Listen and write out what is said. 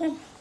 Oh.